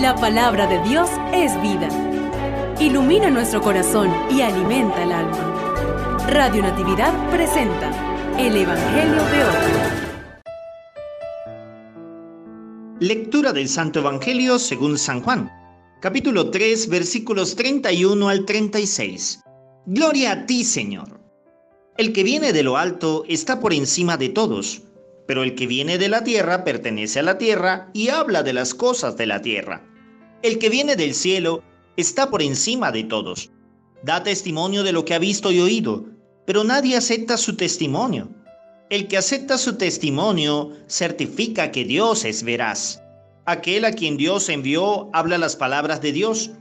La palabra de Dios es vida. Ilumina nuestro corazón y alimenta el alma. Radio Natividad presenta el Evangelio de hoy. Lectura del Santo Evangelio según San Juan, capítulo 3, versículos 31 al 36. Gloria a ti, Señor. El que viene de lo alto está por encima de todos, pero el que viene de la tierra pertenece a la tierra y habla de las cosas de la tierra. El que viene del cielo está por encima de todos. Da testimonio de lo que ha visto y oído, pero nadie acepta su testimonio. El que acepta su testimonio certifica que Dios es veraz. Aquel a quien Dios envió habla las palabras de Dios,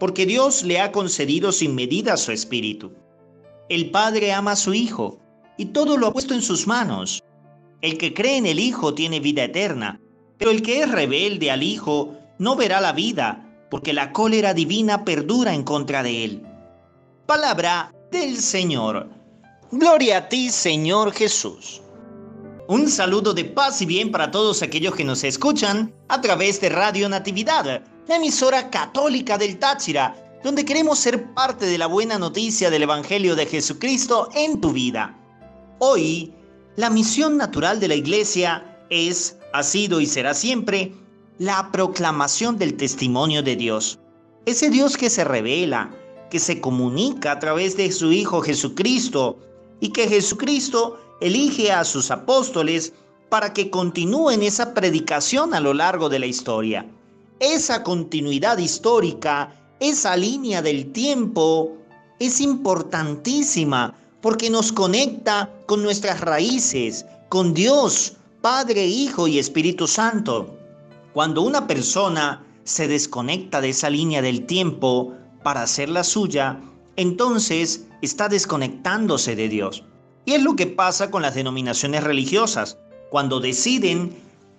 porque Dios le ha concedido sin medida su espíritu. El Padre ama a su Hijo, y todo lo ha puesto en sus manos. El que cree en el Hijo tiene vida eterna, pero el que es rebelde al Hijo no verá la vida, porque la cólera divina perdura en contra de él. Palabra del Señor. Gloria a ti, Señor Jesús. Un saludo de paz y bien para todos aquellos que nos escuchan a través de Radio Natividad, la emisora católica del Táchira, donde queremos ser parte de la buena noticia del Evangelio de Jesucristo en tu vida. Hoy, la misión natural de la Iglesia es, ha sido y será siempre, la proclamación del testimonio de Dios. Ese Dios que se revela, que se comunica a través de su Hijo Jesucristo y que Jesucristo elige a sus apóstoles para que continúen esa predicación a lo largo de la historia. Esa continuidad histórica, esa línea del tiempo es importantísima porque nos conecta con nuestras raíces, con Dios, Padre, Hijo y Espíritu Santo. Cuando una persona se desconecta de esa línea del tiempo para hacerla suya, entonces está desconectándose de Dios. Y es lo que pasa con las denominaciones religiosas, cuando deciden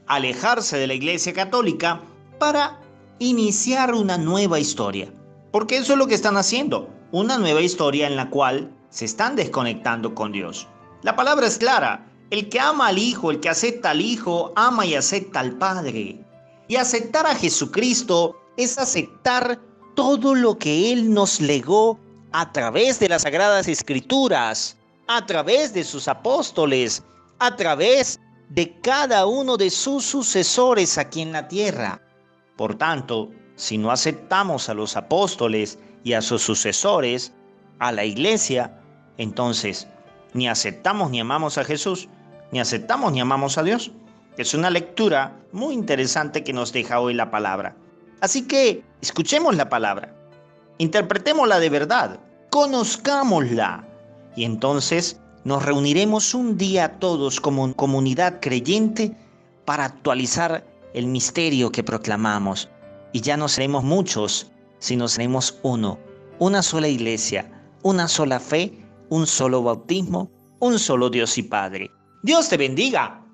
alejarse de la Iglesia Católica para iniciar una nueva historia. Porque eso es lo que están haciendo, una nueva historia en la cual se están desconectando con Dios. La palabra es clara, el que ama al Hijo, el que acepta al Hijo, ama y acepta al Padre. Y aceptar a Jesucristo es aceptar todo lo que Él nos legó a través de las sagradas escrituras, a través de sus apóstoles, a través de cada uno de sus sucesores aquí en la tierra. Por tanto, si no aceptamos a los apóstoles y a sus sucesores, a la iglesia, entonces ni aceptamos ni amamos a Jesús, ni aceptamos ni amamos a Dios. Es una lectura muy interesante que nos deja hoy la palabra. Así que escuchemos la palabra, interpretémosla de verdad, conozcámosla y entonces nos reuniremos un día todos como comunidad creyente para actualizar el misterio que proclamamos. Y ya no seremos muchos, sino seremos uno, una sola iglesia, una sola fe, un solo bautismo, un solo Dios y Padre. Dios te bendiga.